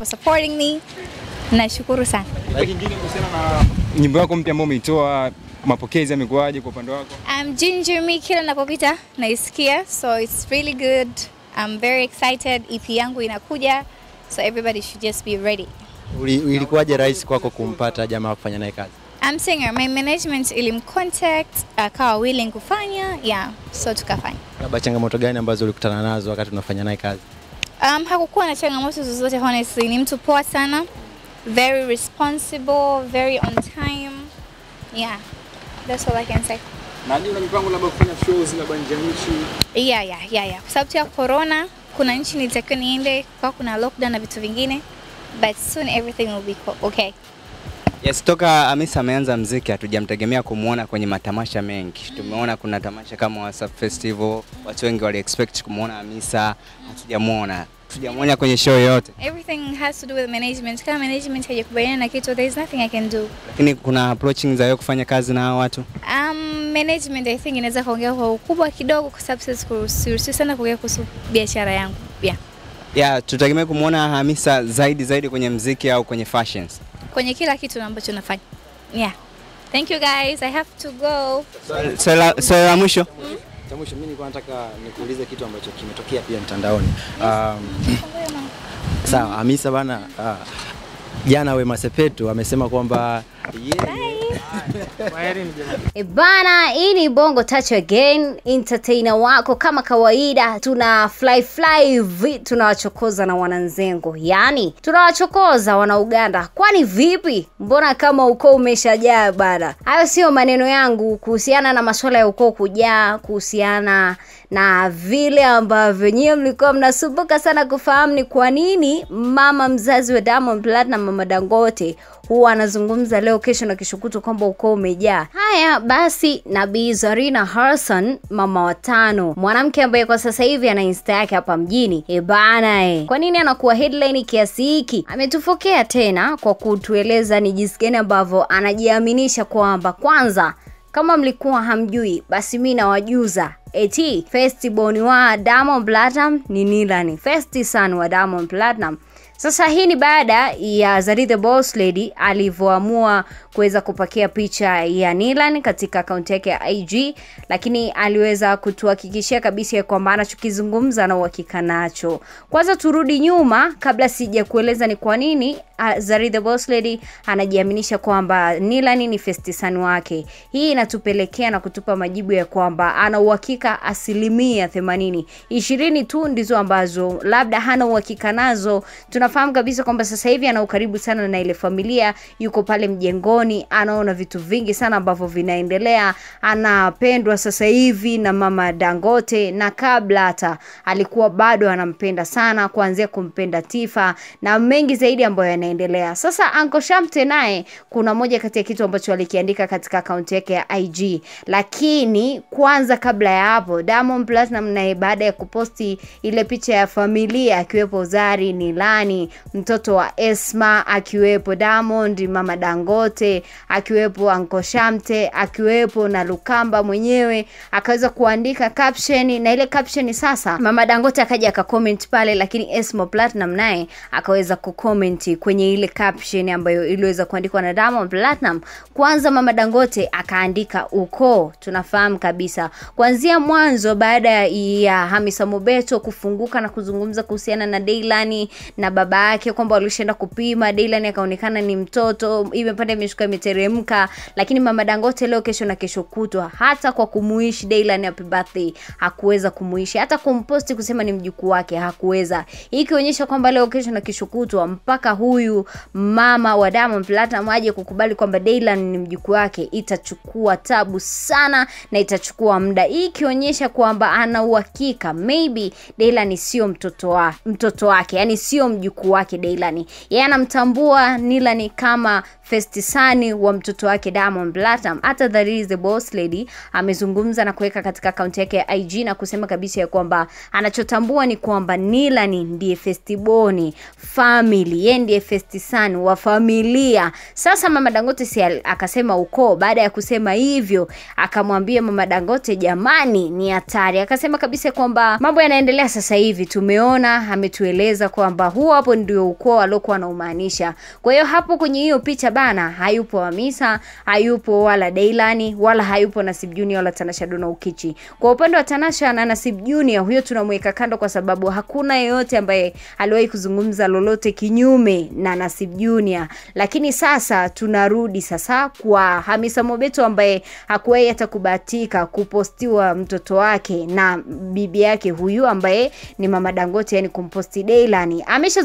for supporting me. Nashukuru sana. Lakini kingine kuhusiana na nyimbo yako mpya ambayo umeitoa, mapokezi yamekuwaje kwa upande wako? Um, Ginger Me kila napopita naisikia, so it's really good. I'm very excited. EP yangu inakuja, so everybody should just be ready. Uli- Ilikuwaje rahisi kwako kumpata jamaa wa kufanya naye kazi? I'm singer. My management ilimcontact akawa willing kufanya, yeah, so tukafanya. Labda changamoto gani ambazo ulikutana nazo wakati unafanya naye kazi? Um, hakukuwa na changamoto zozote honestly. Ni mtu poa sana, very responsible, very on time. Yeah, that's all I can say. Na je, una mipango labda kufanya shows labda nje ya nchi? Yeah, yeah, yeah, yeah. Kwa sababu ya corona, kuna nchi nilitakiwa niende kwa kuna lockdown na vitu vingine, but soon everything will be okay. Yes, toka Hamisa ameanza mziki hatujamtegemea kumwona kwenye matamasha mengi. Tumeona kuna tamasha kama WhatsApp Festival, watu wengi wali expect kumwona Hamisa, hatujamwona. Hatujamwona kwenye show yoyote. Everything has to do with management. Kama management haijakubaliana na kitu, there is nothing I can do. Lakini kuna approaching za yeye kufanya kazi na hao watu. Um, management I think inaweza kaongea kwa ukubwa kidogo, kwa sababu siwezi kuruhusiwa sana kuongea kuhusu biashara yangu. Yeah. Yeah, tutegemea kumwona Hamisa zaidi zaidi kwenye mziki au kwenye fashions. Kwenye kila kitu ambacho nafanya. Yeah. Thank you guys. I have to go. Swali la, mwisho Cha mwisho mimi nilikuwa nataka nikuulize kitu ambacho kimetokea pia mtandaoni. Um, sawa, Hamisa bana uh, jana Wema Sepetu amesema kwamba yeye E bana, hii ni Bongo Touch Again, entertainer wako kama kawaida, tuna fly fly vi, tunawachokoza na wananzengo, yani tunawachokoza wana Uganda. Kwani vipi? Mbona kama ukoo umeshajaa bana? Hayo sio maneno yangu kuhusiana na masuala ya ukoo kujaa, kuhusiana na vile ambavyo nyiwe mlikuwa mnasumbuka sana kufahamu ni kwa nini mama mzazi wa Diamond Platnumz, mama Dangote huwa anazungumza leo kesho na kishukutu kwamba ukoo umejaa. Haya basi, Nabii Zarina harson mama watano mwanamke ambaye kwa sasa hivi ana insta yake hapa mjini, e e, kwa nini anakuwa headline kiasi hiki? Ametufokea tena kwa kutueleza ni jinsi gani ambavyo anajiaminisha kwamba kwanza kama mlikuwa hamjui basi mi nawajuza eti firstborn wa Diamond Platinum ni Nilani, first son wa Diamond Platinum. Sasa hii ni baada ya Zari the Boss Lady alivyoamua kuweza kupakia picha ya Nilan katika akaunti yake ya IG, lakini aliweza kutuhakikishia kabisa kwamba anachokizungumza na uhakika nacho. Kwanza turudi nyuma kabla sija kueleza ni kwa nini Zari the Boss Lady anajiaminisha kwamba Nilan ni son wake. Hii inatupelekea na kutupa majibu ya kwamba ana uhakika asilimia themanini, ishirini tu ndizo ambazo labda hana uhakika nazo. Tunafahamu kabisa kwamba sasa hivi ana ukaribu sana na ile familia, yuko pale mjengoni, anaona vitu vingi sana ambavyo vinaendelea, anapendwa sasa hivi na mama Dangote, na kabla hata alikuwa bado anampenda sana, kuanzia kumpenda Tifa na mengi zaidi ambayo yanaendelea. Sasa Anko Shamte naye kuna moja kati ya kitu ambacho alikiandika katika akaunti yake ya IG, lakini kwanza kabla ya hapo Diamond Platinum naye baada ya kuposti ile picha ya familia akiwepo Zari, Nilani, mtoto wa Esma, akiwepo Diamond, mama Dangote, akiwepo Anko Shamte, akiwepo na Lukamba mwenyewe, akaweza kuandika caption na ile caption sasa mama Dangote akaja akacomment pale, lakini Esma Platinum naye akaweza kucomment kwenye ile caption ambayo iliweza kuandikwa na Diamond Platinum. Kwanza mama Dangote akaandika ukoo, tunafahamu kabisa kuanzia mwanzo baada ya Hamisa Mobeto kufunguka na kuzungumza kuhusiana na Deilani na baba yake kwamba walishaenda kupima, Dylan akaonekana ni mtoto, imepanda imeshuka imeteremka, lakini mama Dangote leo kesho na kesho kutwa hata kwa kumuishi Dylan happy birthday hakuweza kumuishi, hata kumposti kusema ni mjukuu wake hakuweza, hii ikionyesha kwamba leo kesho na kesho kutwa mpaka huyu mama wa Diamond Platnumz aje kukubali kwamba Dylan ni mjukuu wake itachukua tabu sana na itachukua muda, hii ikionyesha kwamba ana uhakika maybe Dylan sio mtoto wa mtoto wake, yani sio mjukuu wake Deilani. Yeye anamtambua Nilani kama festisani wa mtoto wake Diamond Platnumz. Hata That is the Boss Lady amezungumza na kuweka katika akaunti yake ya IG na kusema kabisa ya kwamba anachotambua ni kwamba Nilani ndiye festiboni family, yeye ndiye festisani wa familia. Sasa mama Dangote si akasema ukoo. Baada ya kusema hivyo, akamwambia mama Dangote, jamani, ni hatari. Akasema kabisa kwamba mambo yanaendelea sasa hivi, tumeona ametueleza kwamba huwa hapo ndio ukoo aliokuwa anaumaanisha. Kwa hiyo hapo kwenye hiyo picha bana, hayupo Hamisa, hayupo wala Deilani, wala hayupo Nasib Junior wala Tanasha dona Ukichi. Kwa upande wa Tanasha na Nasib Junior, huyo tunamweka kando kwa sababu hakuna yeyote ambaye aliwahi kuzungumza lolote kinyume na Nasib Junior. Lakini sasa tunarudi sasa kwa Hamisa Mobeto ambaye hakuwahi hata kubahatika kupostiwa mtoto wake na bibi yake huyu ambaye ni mama Dangote, yani kumposti Deilani.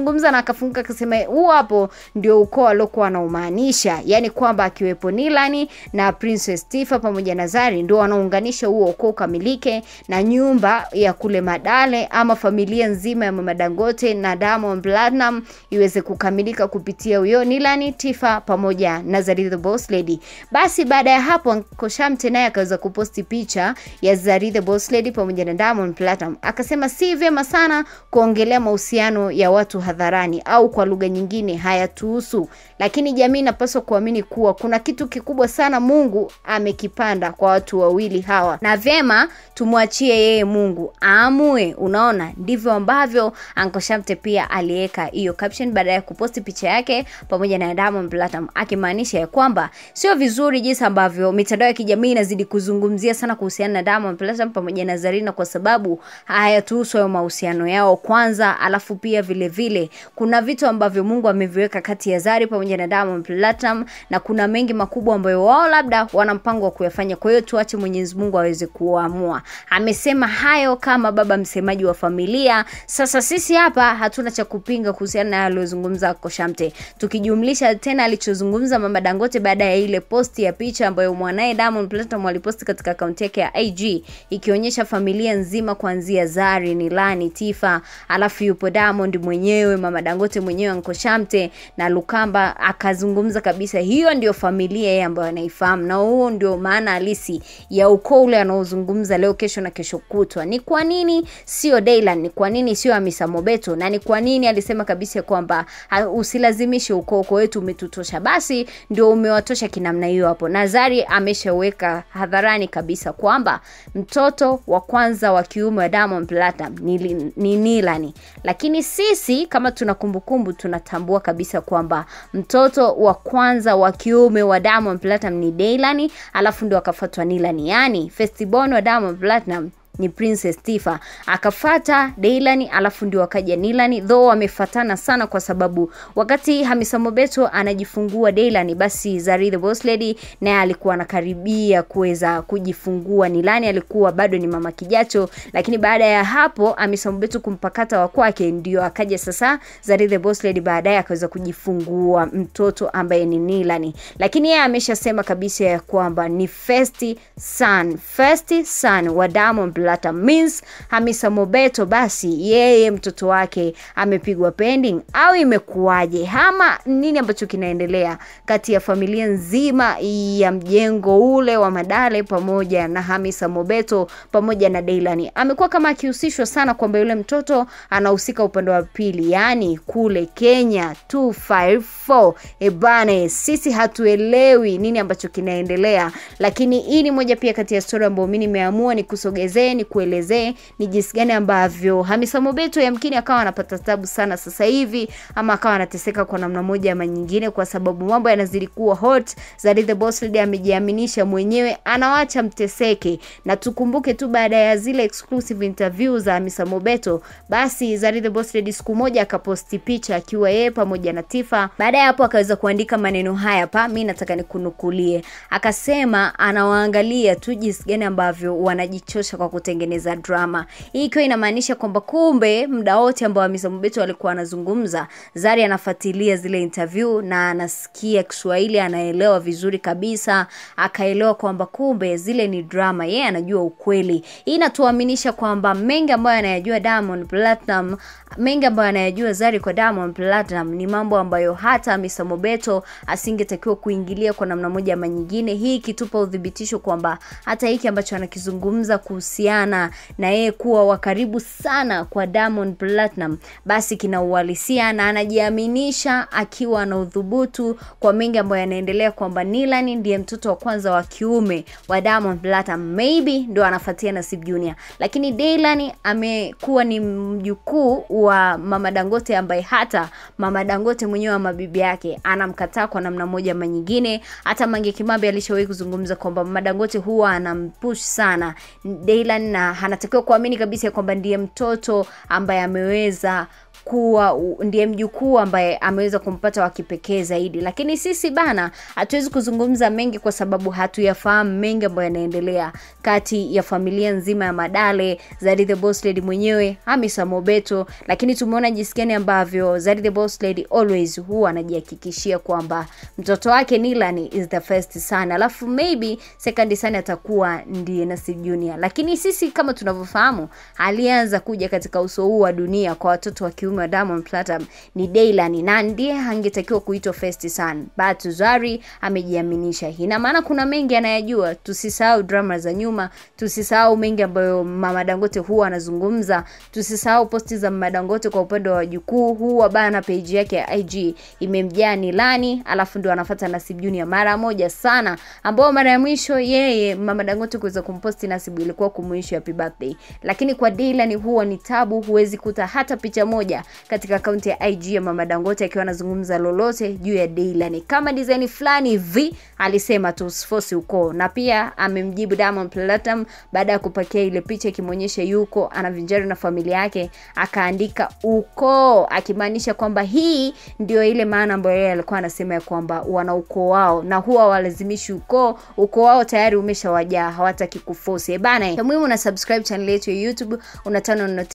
Ameshazungumza na akafunguka akasema huu hapo ndio ukoo aliokuwa anaumaanisha, yani kwamba akiwepo Nilani na Princess Tifa pamoja na Zari ndio wanaunganisha huo ukoo ukamilike na nyumba ya kule Madale ama familia nzima ya mama Dangote na Diamond Platinum iweze kukamilika kupitia huyo Nilani, Tifa pamoja na Zari the Boss Lady. Basi baada ya hapo Uncle Shamte naye akaweza kuposti picha ya Zari the Boss Lady pamoja na Diamond Platinum. akasema si vyema sana kuongelea mahusiano ya watu hadharani au kwa lugha nyingine hayatuhusu, lakini jamii inapaswa kuamini kuwa kuna kitu kikubwa sana Mungu amekipanda kwa watu wawili hawa, na vyema tumwachie yeye Mungu. Aamue. Unaona, ndivyo ambavyo Uncle Shamte pia aliweka hiyo caption baada ya kuposti picha yake pamoja na Diamond Platnumz, akimaanisha ya kwamba sio vizuri jinsi ambavyo mitandao ya kijamii inazidi kuzungumzia sana kuhusiana na Diamond Platnumz pamoja na Zarina kwa sababu hayatuhusu hayo mahusiano yao kwanza, alafu pia vile vile kuna vitu ambavyo Mungu ameviweka kati ya Zari pamoja na Diamond Platinum, na kuna mengi makubwa ambayo wao labda wana mpango wa kuyafanya. Kwa hiyo tuache Mwenyezi Mungu aweze kuamua. Amesema hayo kama baba msemaji wa familia. Sasa sisi hapa hatuna cha kupinga kuhusiana na aliyozungumza Koshamte, tukijumlisha tena alichozungumza mama Dangote baada ya ile posti ya picha ambayo mwanaye Diamond Platinum aliposti katika akaunti yake ya IG ikionyesha familia nzima kuanzia Zari, Nilani, Tifa, alafu yupo Diamond mwenyewe, mama Dangote mwenyewe, anko Shamte na Lukamba, akazungumza kabisa hiyo ndio familia yeye ambayo anaifahamu, na huo ndio maana halisi ya ukoo ule anaozungumza leo, kesho na kesho kutwa. Ni kwa nini sio Daylan? Ni kwa nini sio amisa Mobeto? Na ni kwa nini alisema kabisa kwamba usilazimishe ukoo, uko wetu umetutosha, basi ndio umewatosha kinamna hiyo hapo. Nazari ameshaweka hadharani kabisa kwamba mtoto wa kwanza wa kiume wa Diamond Platnumz ni, ni Nilani, lakini sisi kama tuna kumbukumbu tunatambua kabisa kwamba mtoto wa kwanza wa kiume wa Diamond Platinum ni Daylani, alafu ndio akafuatwa Nilani, yani firstborn wa Diamond Platnumz ni Princess Tifa, akafata Deilani, alafu ndio akaja Nilani, though wamefatana sana kwa sababu wakati Hamisa Mobeto anajifungua Deilani, basi Zari the Boss Lady naye alikuwa anakaribia kuweza kujifungua. Nilani alikuwa bado ni mama kijacho, lakini baada ya hapo Hamisa Mobeto kumpakata wa kwake, ndio akaja sasa Zari the Boss Lady, baadaye akaweza kujifungua mtoto ambaye ni Nilani, lakini yeye ameshasema kabisa ya kwamba ni first son, first son wa Diamond Platnumz means Hamisa Mobeto, basi yeye mtoto wake amepigwa pending au imekuwaje? Ama nini ambacho kinaendelea kati ya familia nzima ya mjengo ule wa Madale pamoja na Hamisa Mobeto pamoja na Deilani? Amekuwa kama akihusishwa sana kwamba yule mtoto anahusika upande wa pili, yani kule Kenya 254. Ebane, sisi hatuelewi nini ambacho kinaendelea, lakini hii ni moja pia kati ya story ambayo mimi nimeamua nikusogezee nikuelezee ni jinsi gani ambavyo Hamisa Mobeto yamkini akawa anapata tabu sana sasa hivi, ama akawa anateseka kwa namna moja ama nyingine, kwa sababu mambo yanazidi kuwa hot. Zari the Boss Lady amejiaminisha mwenyewe, anawacha mteseke, na tukumbuke tu baada ya zile exclusive interview za Hamisa Mobeto, basi Zari the Boss Lady siku moja akaposti picha akiwa yeye pamoja na Tifa. Baada ya hapo akaweza kuandika maneno haya hapa, mimi nataka nikunukulie. Akasema anawaangalia tu jinsi gani ambavyo wanajichosha kwa kutengeneza drama. Hii ikiwa inamaanisha kwamba kumbe muda wote ambao Hamisa Mobeto alikuwa anazungumza, Zari anafuatilia zile interview na anasikia Kiswahili, anaelewa vizuri kabisa, akaelewa kwamba kumbe zile ni drama, yeye anajua ukweli. Hii inatuaminisha kwamba mengi ambayo anayajua Diamond Platinum, mengi ambayo anayajua Zari kwa Diamond Platinum ni mambo ambayo hata Hamisa Mobeto asingetakiwa kuingilia kwa namna moja ama nyingine. Hii ikitupa udhibitisho kwamba hata hiki ambacho anakizungumza kuhusiana kuhusiana na yeye kuwa wa karibu sana kwa Diamond Platinum. Basi kina uhalisia na anajiaminisha akiwa na udhubutu kwa mengi ambayo yanaendelea kwamba Nilani ndiye mtoto wa kwanza wa kiume wa Diamond Platinum, maybe ndo anafuatia Nasib Junior, lakini Daylan amekuwa ni mjukuu wa Mama Dangote ambaye hata Mama Dangote mwenyewe wa mabibi yake anamkataa kwa namna moja ama nyingine. Hata Mange Kimambi alishawahi kuzungumza kwamba Mama Dangote huwa anampush sana Daylan na anatakiwa kuamini kabisa kwamba ndiye mtoto ambaye ameweza kuwa ndiye mjukuu ambaye ameweza kumpata wa kipekee zaidi, lakini sisi bana hatuwezi kuzungumza mengi kwa sababu hatuyafahamu mengi ambayo yanaendelea kati ya familia nzima ya Madale, Zari the Boss Lady mwenyewe, Hamisa Mobeto, lakini tumeona jinsi gani ambavyo Zari the Boss Lady always huwa anajihakikishia kwamba mtoto wake nilan is the first son, alafu maybe second son atakuwa ndiye Nasib Junior, lakini sisi kama tunavyofahamu alianza kuja katika uso huu wa dunia kwa watoto wa kiume wa Diamond Platinum. Ni Daylan na ndiye angetakiwa kuitwa first son, but Zari amejiaminisha. Ina maana kuna mengi anayajua, tusisahau drama za nyuma, tusisahau mengi ambayo Mama Dangote huwa anazungumza, tusisahau posti za Mama Dangote kwa upande wa wajukuu. Huwa bana page yake ya IG imemjaa Nilani, alafu ndio anafuata Nasib Junior mara moja sana, ambao mara ya mwisho yeye Mama Dangote kuweza kumposti Nasib ilikuwa kumuishi happy birthday, lakini kwa Daylan huwa ni tabu, huwezi kuta hata picha moja katika akaunti ya IG ya Mama Dangote akiwa anazungumza lolote juu ya Daylan. Kama design fulani hivi alisema tu usifosi uko. na pia amemjibu Diamond Platinum baada ya kupakia ile picha ikimwonyesha yuko anavinjari na familia yake, akaandika ukoo, akimaanisha kwamba hii ndio ile maana ambayo yeye alikuwa anasema ya kwamba wana ukoo wao na huwa walazimishi ukoo, ukoo wao tayari umeshawajaa, hawataki kufosi. Eh bana, muhimu na subscribe channel yetu ya YouTube, unatana